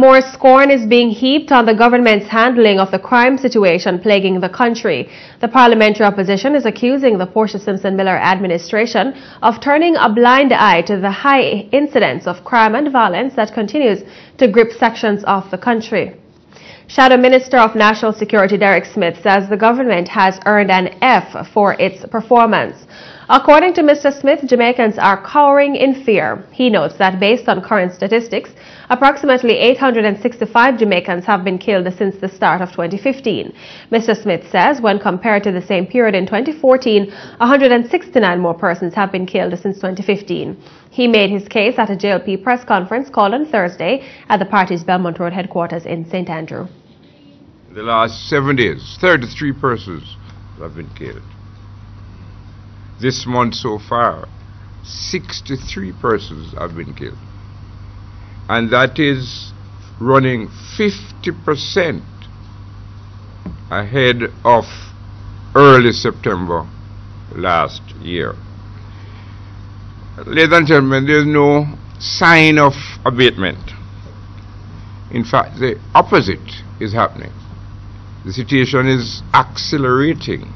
More scorn is being heaped on the government's handling of the crime situation plaguing the country. The parliamentary opposition is accusing the Portia Simpson Miller administration of turning a blind eye to the high incidence of crime and violence that continues to grip sections of the country. Shadow Minister of National Security Derrick Smith says the government has earned an F for its performance. According to Mr. Smith, Jamaicans are cowering in fear. He notes that based on current statistics, approximately 865 Jamaicans have been killed since the start of 2015. Mr. Smith says when compared to the same period in 2014, 169 more persons have been killed since 2015. He made his case at a JLP press conference called on Thursday at the party's Belmont Road headquarters in St. Andrew. The last seven days, 33 persons have been killed. This month so far, 63 persons have been killed. And that is running 50% ahead of early September last year. Ladies and gentlemen, there's no sign of abatement. In fact, the opposite is happening. The situation is accelerating.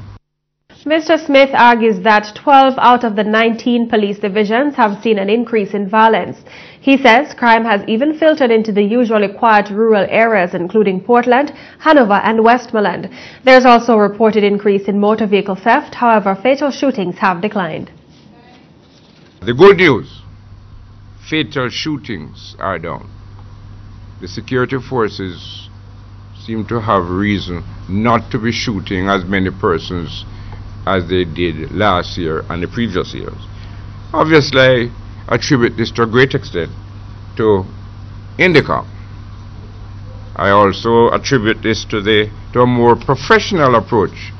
Mr. Smith argues that 12 out of the 19 police divisions have seen an increase in violence. He says crime has even filtered into the usually quiet rural areas including Portland, Hanover and Westmoreland. There's also a reported increase in motor vehicle theft, however fatal shootings have declined. The good news, fatal shootings are down. The security forces seem to have reason not to be shooting as many persons as they did last year and the previous years. Obviously, I attribute this to a great extent to INDECOM. I also attribute this to the to a more professional approach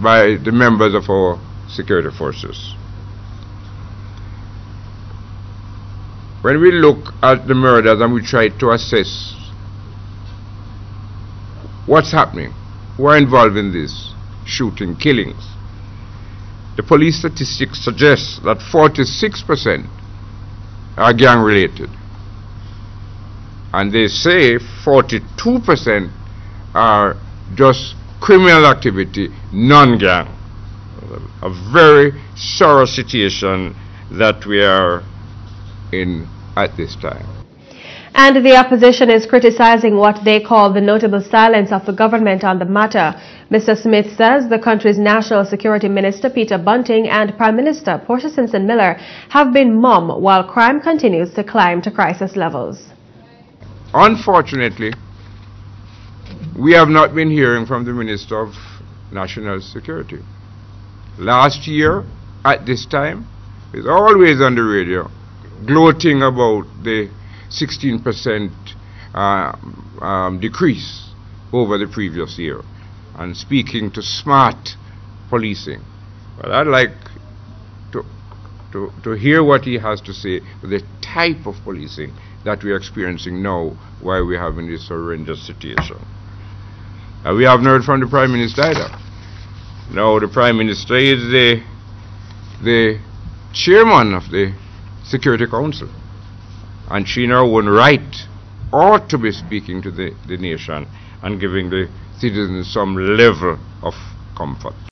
by the members of our security forces. When we look at the murders and we try to assess what's happening, who are involved in this shooting, killings, the police statistics suggest that 46% are gang related. And they say 42% are just criminal activity, non gang. A very sorrow situation that we are in at this time. And the opposition is criticizing what they call the notable silence of the government on the matter. Mr. Smith says the country's National Security Minister Peter Bunting and Prime Minister Portia Simpson Miller have been mum while crime continues to climb to crisis levels. Unfortunately, we have not been hearing from the Minister of National Security. Last year, at this time, he's always on the radio gloating about the 16% uh, um, decrease over the previous year and speaking to smart policing. Well, I'd like to, to, to hear what he has to say, the type of policing that we are experiencing now while we're having this horrendous situation. Uh, we haven't heard from the Prime Minister either. Now the Prime Minister is the, the chairman of the Security Council and she now, own right ought to be speaking to the, the nation and giving the citizens some level of comfort.